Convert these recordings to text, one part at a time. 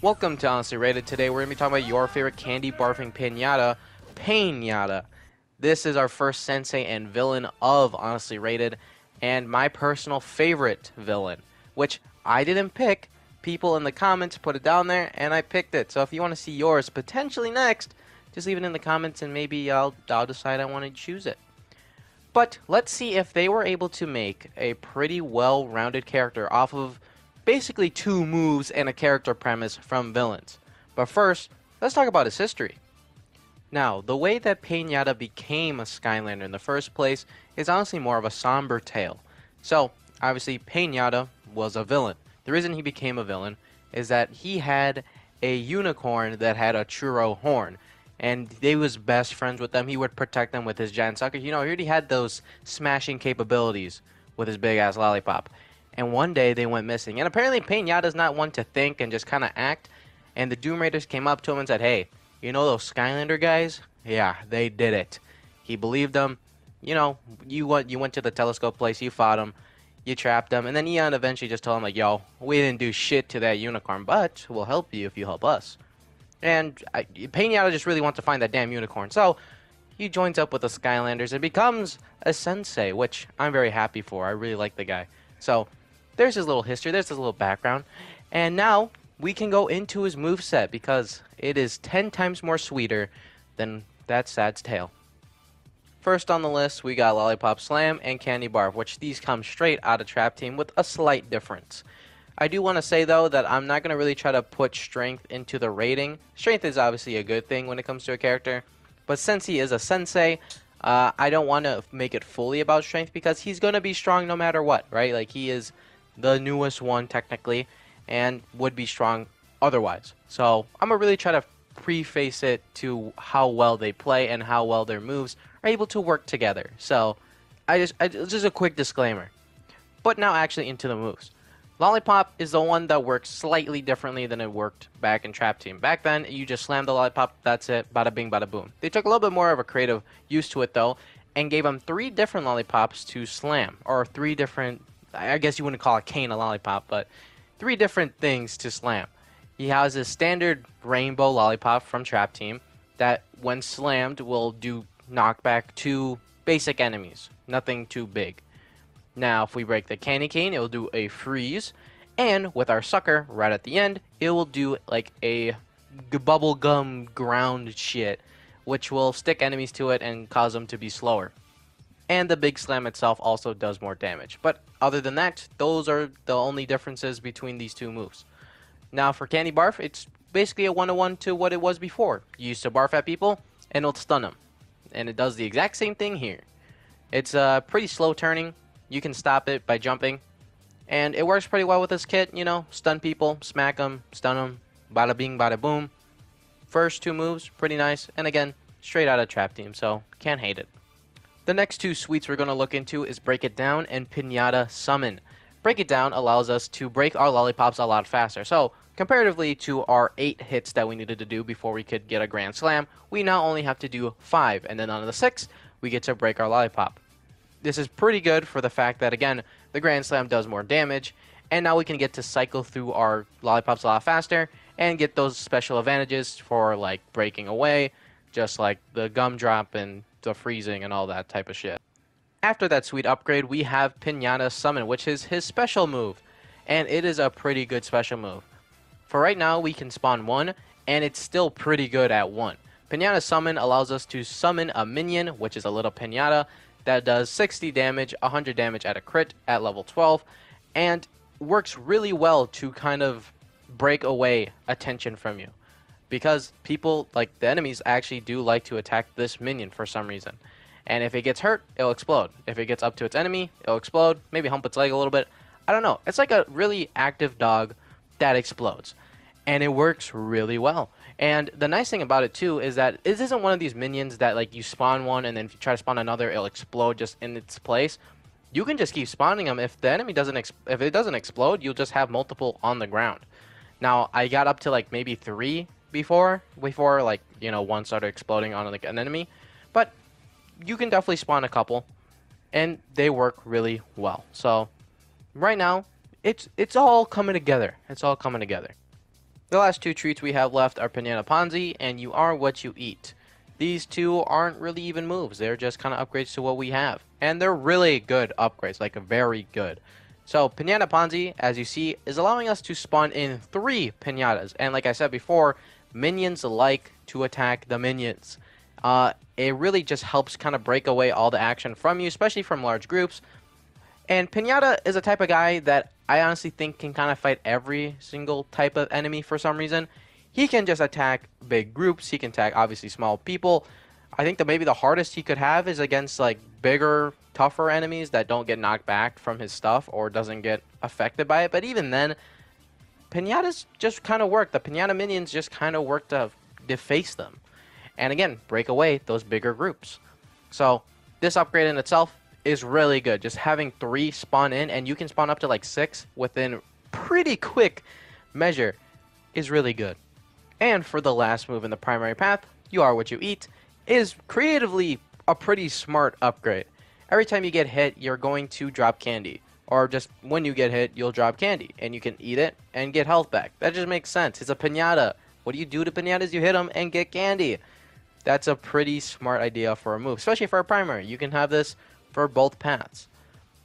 Welcome to Honestly Rated. Today we're going to be talking about your favorite candy barfing pinata, Pain-Yatta. This is our first sensei and villain of Honestly Rated, and my personal favorite villain, which I didn't pick. People in the comments put it down there, and I picked it. So if you want to see yours potentially next, just leave it in the comments, and maybe I'll, I'll decide I want to choose it. But let's see if they were able to make a pretty well-rounded character off of basically two moves and a character premise from villains. But first, let's talk about his history. Now, the way that Pain-Yatta became a Skylander in the first place is honestly more of a somber tale. So, obviously, Pain-Yatta was a villain. The reason he became a villain is that he had a unicorn that had a churro horn. And they was best friends with them. He would protect them with his giant sucker. You know, he already had those smashing capabilities with his big ass lollipop and one day they went missing. And apparently Pain-Yatta's not one to think and just kind of act. And the Doom Raiders came up to him and said, hey, you know those Skylander guys? Yeah, they did it. He believed them. You know, you went, you went to the telescope place, you fought them, you trapped them, and then Eon eventually just told him, like, yo, we didn't do shit to that unicorn, but we'll help you if you help us. And I, Pain-Yatta just really wants to find that damn unicorn. So he joins up with the Skylanders and becomes a sensei, which I'm very happy for. I really like the guy. So there's his little history, there's his little background. And now we can go into his move set because it is 10 times more sweeter than that Sad's tail. First on the list, we got Lollipop Slam and Candy Barf, which these come straight out of Trap Team with a slight difference. I do want to say though that I'm not going to really try to put strength into the rating. Strength is obviously a good thing when it comes to a character, but since he is a sensei, uh, I don't want to make it fully about strength because he's going to be strong no matter what, right? Like he is the newest one technically, and would be strong otherwise. So I'm gonna really try to preface it to how well they play and how well their moves are able to work together. So I just I, just a quick disclaimer. But now actually into the moves. Lollipop is the one that works slightly differently than it worked back in Trap Team. Back then, you just slammed the lollipop, that's it, bada bing, bada boom. They took a little bit more of a creative use to it though, and gave them three different lollipops to slam, or three different I guess you wouldn't call a cane a lollipop, but three different things to slam. He has a standard rainbow lollipop from Trap Team that, when slammed, will do knockback to basic enemies. Nothing too big. Now, if we break the candy cane, it will do a freeze. And with our sucker right at the end, it will do like a bubblegum ground shit, which will stick enemies to it and cause them to be slower and the big slam itself also does more damage. But other than that, those are the only differences between these two moves. Now for Candy Barf, it's basically a one-to-one -one to what it was before. You used to barf at people, and it'll stun them. And it does the exact same thing here. It's uh, pretty slow turning. You can stop it by jumping. And it works pretty well with this kit, you know, stun people, smack them, stun them, bada bing, bada boom. First two moves, pretty nice. And again, straight out of Trap Team, so can't hate it. The next two suites we're going to look into is Break It Down and Pinata Summon. Break It Down allows us to break our lollipops a lot faster. So, comparatively to our 8 hits that we needed to do before we could get a Grand Slam, we now only have to do 5. And then on the 6th, we get to break our lollipop. This is pretty good for the fact that, again, the Grand Slam does more damage. And now we can get to cycle through our lollipops a lot faster and get those special advantages for, like, breaking away, just like the gumdrop and the freezing and all that type of shit. After that sweet upgrade, we have Pinata Summon, which is his special move. And it is a pretty good special move. For right now, we can spawn one, and it's still pretty good at one. Pinata Summon allows us to summon a minion, which is a little pinata, that does 60 damage, 100 damage at a crit at level 12, and works really well to kind of break away attention from you because people like the enemies actually do like to attack this minion for some reason. And if it gets hurt, it'll explode. If it gets up to its enemy, it'll explode. Maybe hump its leg a little bit. I don't know. It's like a really active dog that explodes. And it works really well. And the nice thing about it too is that it isn't one of these minions that like you spawn one and then if you try to spawn another, it'll explode just in its place. You can just keep spawning them. If the enemy doesn't, if it doesn't explode, you'll just have multiple on the ground. Now I got up to like maybe three before, before like you know one started exploding on like an enemy, but you can definitely spawn a couple, and they work really well. So right now, it's it's all coming together. It's all coming together. The last two treats we have left are Pinata Ponzi and You Are What You Eat. These two aren't really even moves, they're just kind of upgrades to what we have. And they're really good upgrades, like very good. So Pinata Ponzi, as you see, is allowing us to spawn in three Pinatas. And like I said before, minions like to attack the minions. Uh, it really just helps kind of break away all the action from you, especially from large groups. And Pinata is a type of guy that I honestly think can kind of fight every single type of enemy for some reason. He can just attack big groups. He can attack obviously small people. I think that maybe the hardest he could have is against like bigger, tougher enemies that don't get knocked back from his stuff or doesn't get affected by it. But even then, Pinatas just kind of work. The Pinata minions just kind of work to deface them. And again, break away those bigger groups. So this upgrade in itself is really good. Just having three spawn in, and you can spawn up to like six within pretty quick measure, is really good. And for the last move in the primary path, you are what you eat, is creatively a pretty smart upgrade. Every time you get hit, you're going to drop candy. Or just when you get hit, you'll drop candy. And you can eat it and get health back. That just makes sense. It's a pinata. What do you do to pinatas? You hit them and get candy. That's a pretty smart idea for a move, especially for a primary. You can have this for both paths.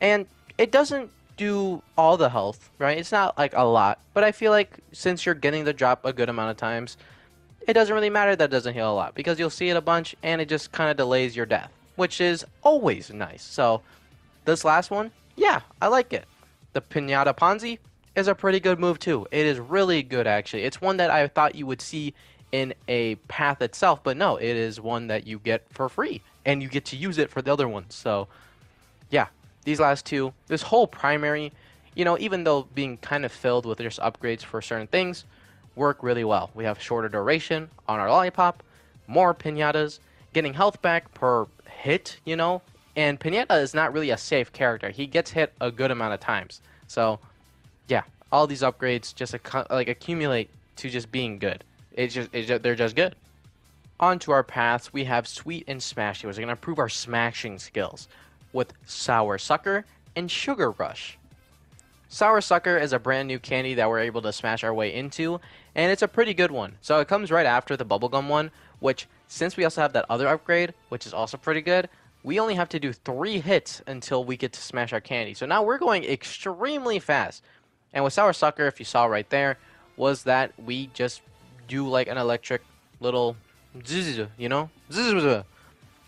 And it doesn't do all the health, right? It's not like a lot, but I feel like since you're getting the drop a good amount of times, it doesn't really matter that it doesn't heal a lot because you'll see it a bunch and it just kind of delays your death, which is always nice. So this last one, yeah, I like it. The Pinata Ponzi is a pretty good move too. It is really good actually. It's one that I thought you would see in a path itself, but no, it is one that you get for free and you get to use it for the other ones. So, yeah, these last two, this whole primary, you know, even though being kind of filled with just upgrades for certain things, work really well. We have shorter duration on our lollipop, more pinatas, getting health back per hit, you know, and Pinata is not really a safe character. He gets hit a good amount of times. So, yeah, all these upgrades just like accumulate to just being good. It's just, it's just they're just good. Onto our paths, we have Sweet and Smashy, which are going to improve our smashing skills with Sour Sucker and Sugar Rush. Sour Sucker is a brand new candy that we're able to smash our way into, and it's a pretty good one. So it comes right after the Bubblegum one, which, since we also have that other upgrade, which is also pretty good, we only have to do three hits until we get to smash our candy. So now we're going extremely fast. And with Sour Sucker, if you saw right there, was that we just do like an electric little zzz, you know? Zzz,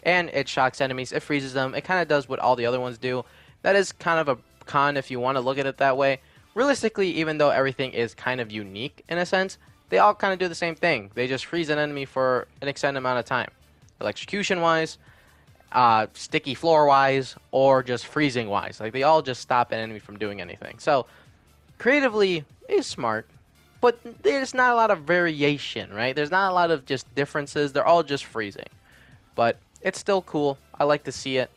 and it shocks enemies. It freezes them. It kind of does what all the other ones do. That is kind of a con if you want to look at it that way. Realistically even though everything is kind of unique in a sense they all kind of do the same thing. They just freeze an enemy for an extended amount of time. Electrocution wise uh, sticky floor wise or just freezing wise like they all just stop an enemy from doing anything so creatively is smart but there's not a lot of variation, right? There's not a lot of just differences. They're all just freezing. But it's still cool. I like to see it.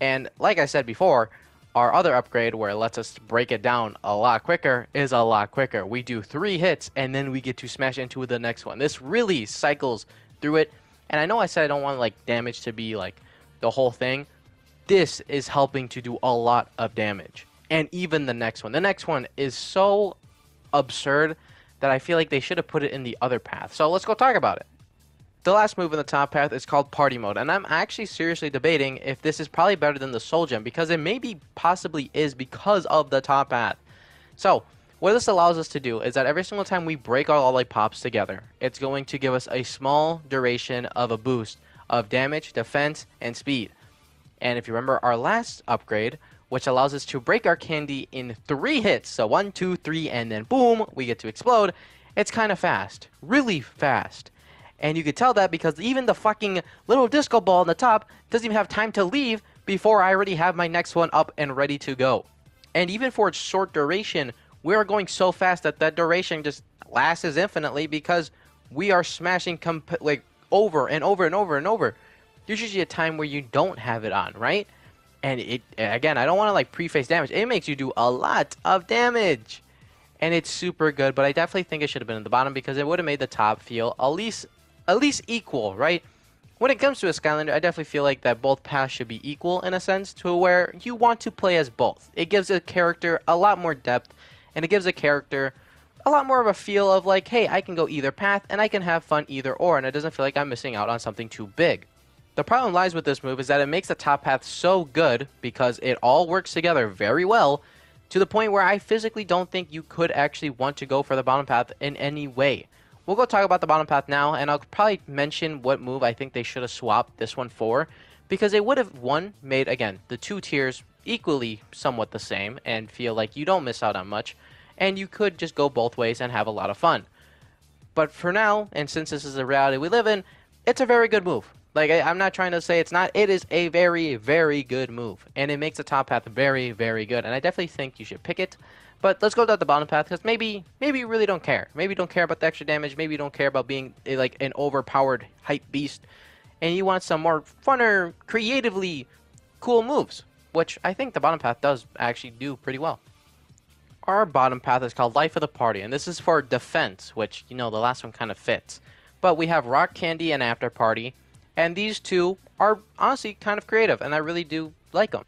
And like I said before, our other upgrade where it lets us break it down a lot quicker is a lot quicker. We do three hits and then we get to smash into the next one. This really cycles through it. And I know I said I don't want like damage to be like the whole thing. This is helping to do a lot of damage. And even the next one. The next one is so absurd that I feel like they should have put it in the other path. So let's go talk about it. The last move in the top path is called Party Mode, and I'm actually seriously debating if this is probably better than the Soul Gem because it maybe possibly is because of the top path. So, what this allows us to do is that every single time we break our lollipops together, it's going to give us a small duration of a boost of damage, defense, and speed. And if you remember our last upgrade, which allows us to break our candy in three hits. So one, two, three, and then boom, we get to explode. It's kind of fast, really fast. And you could tell that because even the fucking little disco ball on the top doesn't even have time to leave before I already have my next one up and ready to go. And even for its short duration, we are going so fast that that duration just lasts infinitely because we are smashing like over and over and over and over. There's usually a time where you don't have it on, right? and it again i don't want to like preface damage it makes you do a lot of damage and it's super good but i definitely think it should have been at the bottom because it would have made the top feel at least at least equal right when it comes to a skylander i definitely feel like that both paths should be equal in a sense to where you want to play as both it gives a character a lot more depth and it gives a character a lot more of a feel of like, hey, I can go either path and I can have fun either or, and it doesn't feel like I'm missing out on something too big. The problem lies with this move is that it makes the top path so good because it all works together very well to the point where I physically don't think you could actually want to go for the bottom path in any way. We'll go talk about the bottom path now, and I'll probably mention what move I think they should have swapped this one for, because they would have, one, made, again, the two tiers equally somewhat the same and feel like you don't miss out on much, and you could just go both ways and have a lot of fun. But for now, and since this is the reality we live in, it's a very good move. Like, I, am not trying to say it's not. It is a very, very good move. And it makes the top path very, very good. And I definitely think you should pick it. But let's go down the bottom path because maybe, maybe you really don't care. Maybe you don't care about the extra damage. Maybe you don't care about being a, like an overpowered hype beast. And you want some more funner, creatively cool moves. Which I think the bottom path does actually do pretty well. Our bottom path is called Life of the Party. And this is for defense, which, you know, the last one kind of fits. But we have Rock Candy and After Party and these two are honestly kind of creative, and I really do like them.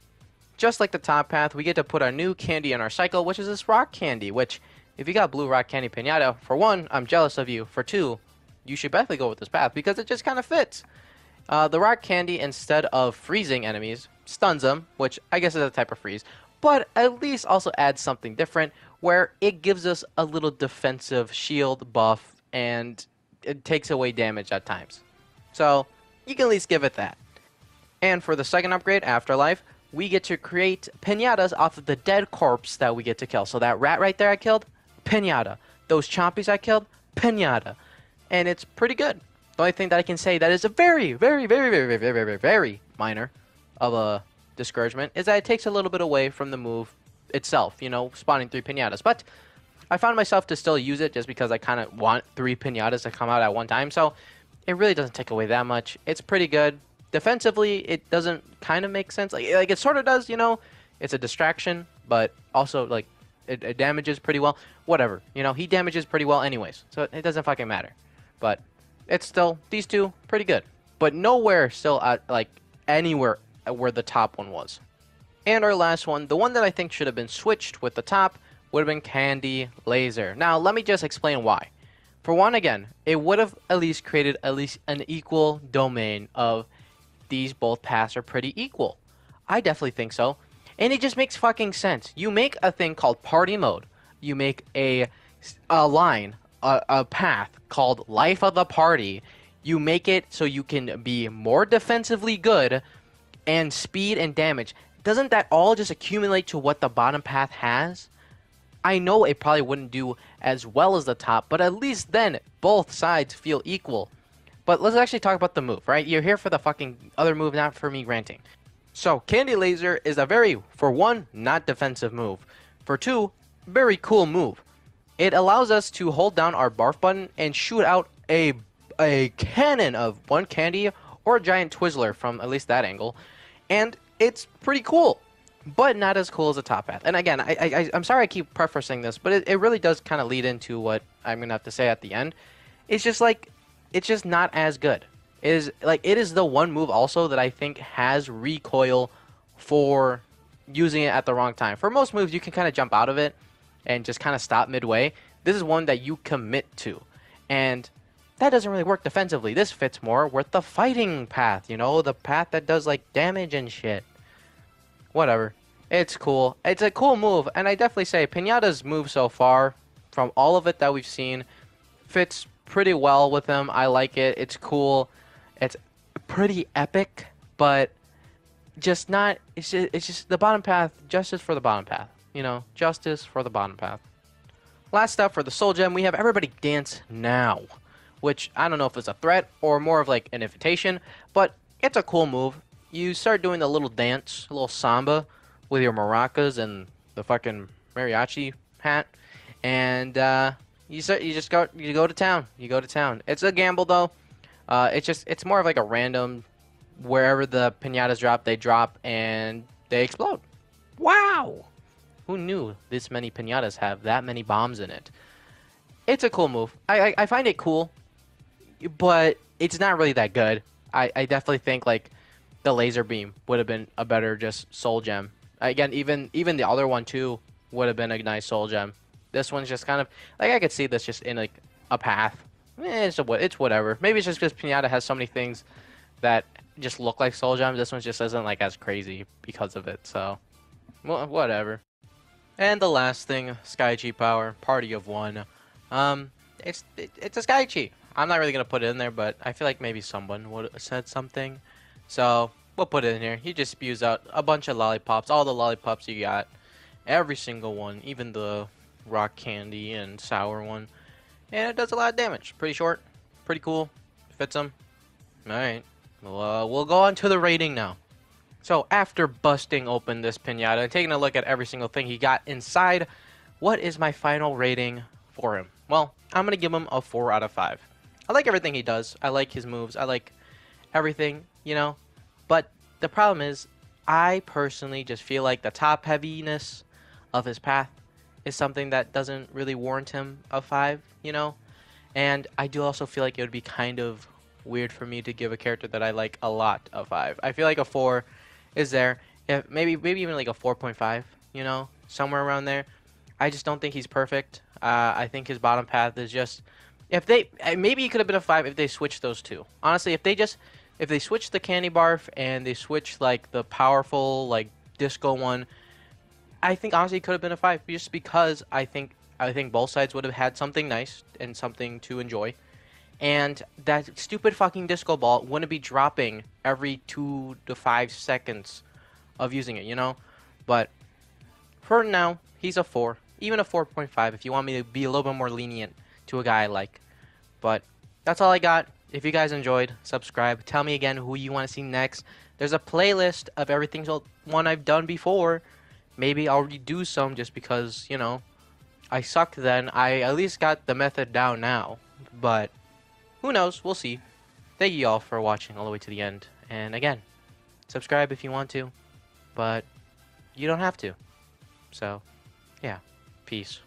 Just like the top path, we get to put our new candy in our cycle, which is this rock candy, which, if you got blue rock candy pinata, for one, I'm jealous of you. For two, you should definitely go with this path because it just kind of fits. Uh, the rock candy, instead of freezing enemies, stuns them, which I guess is a type of freeze, but at least also adds something different where it gives us a little defensive shield buff and it takes away damage at times. So, you can at least give it that. And for the second upgrade, Afterlife, we get to create pinatas off of the dead corpse that we get to kill. So that rat right there I killed, pinata. Those chompies I killed, pinata. And it's pretty good. The only thing that I can say that is a very, very, very, very, very, very, very, minor of a discouragement is that it takes a little bit away from the move itself, you know, spawning three pinatas. But I found myself to still use it just because I kind of want three pinatas to come out at one time. So it really doesn't take away that much. It's pretty good. Defensively, it doesn't kind of make sense. Like, like it sort of does, you know. It's a distraction, but also like it, it damages pretty well. Whatever, you know, he damages pretty well anyways, so it, it doesn't fucking matter. But it's still these two pretty good, but nowhere still at like anywhere Uh, where the top one was. And our last one, the one that I think should have been switched with the top, would have been Candy Laser. Now, let me just explain why. For one, again, it would have at least created at least an equal domain of these both paths are pretty equal. I definitely think so. And it just makes fucking sense. You make a thing called party mode. You make a, a line, a, a path called life of the party. You make it so you can be more defensively good and speed and damage. Doesn't that all just accumulate to what the bottom path has? I know it probably wouldn't do as well as the top, but at least then both sides feel equal. But let's actually talk about the move, right? You're here for the fucking other move, not for me ranting. So, Candy Laser is a very, for one, not defensive move. For two, very cool move. It allows us to hold down our barf button and shoot out a a cannon of one candy or a giant Twizzler from at least that angle. And it's pretty cool but not as cool as a top path. And again, I, I I'm sorry I keep prefacing this, but it, it really does kind of lead into what I'm gonna have to say at the end. It's just like it's just not as good. It is like it is the one move also that I think has recoil for using it at the wrong time. For most moves, you can kind of jump out of it and just kind of stop midway. This is one that you commit to, and that doesn't really work defensively. This fits more with the fighting path, you know, the path that does like damage and shit whatever. It's cool. It's a cool move, and I definitely say Pinata's move so far, from all of it that we've seen, fits pretty well with him. I like it. It's cool. It's pretty epic, but just not. It's just, it's just the bottom path. Justice for the bottom path. You know, justice for the bottom path. Last up for the Soul Gem, we have Everybody Dance Now, which I don't know if it's a threat or more of like an invitation, but it's a cool move you start doing the little dance, a little samba with your maracas and the fucking mariachi hat, and uh, you start, you just go you go to town. You go to town. It's a gamble though. Uh, it's just it's more of like a random wherever the pinatas drop, they drop and they explode. Wow! Who knew this many pinatas have that many bombs in it? It's a cool move. I I, I find it cool, but it's not really that good. I, I definitely think like the laser beam would have been a better just soul gem. Again, even even the other one too would have been a nice soul gem. This one's just kind of like I could see this just in like a path. Eh, it's a, it's whatever. Maybe it's just because Pinata has so many things that just look like Soul Gems. This one just isn't like as crazy because of it. So, well, whatever. And the last thing, Sky Chi Power, Party of One. Um, it's it, it's a Sky Chi. I'm not really gonna put it in there, but I feel like maybe someone would have said something. So we'll put it in here. He just spews out a bunch of lollipops, all the lollipops you got, every single one, even the rock candy and sour one, and it does a lot of damage. Pretty short, pretty cool, fits him. All right, well, uh, we'll go on to the rating now. So after busting open this pinata and taking a look at every single thing he got inside, what is my final rating for him? Well, I'm gonna give him a four out of five. I like everything he does. I like his moves. I like everything, you know. But the problem is, I personally just feel like the top heaviness of his path is something that doesn't really warrant him a five, you know. And I do also feel like it would be kind of weird for me to give a character that I like a lot a five. I feel like a four is there. If maybe maybe even like a 4.5, you know, somewhere around there. I just don't think he's perfect. Uh, I think his bottom path is just if they uh, maybe he could have been a five if they switched those two. Honestly, if they just if they switch the candy barf and they switch like the powerful like disco one, I think honestly it could have been a five just because I think I think both sides would have had something nice and something to enjoy. And that stupid fucking disco ball wouldn't be dropping every two to five seconds of using it, you know? But for now, he's a four. Even a 4.5 if you want me to be a little bit more lenient to a guy I like. But that's all I got. If you guys enjoyed, subscribe. Tell me again who you want to see next. There's a playlist of everything one I've done before. Maybe I'll redo some just because, you know, I sucked then. I at least got the method down now. But who knows? We'll see. Thank you all for watching all the way to the end. And again, subscribe if you want to, but you don't have to. So, yeah. Peace.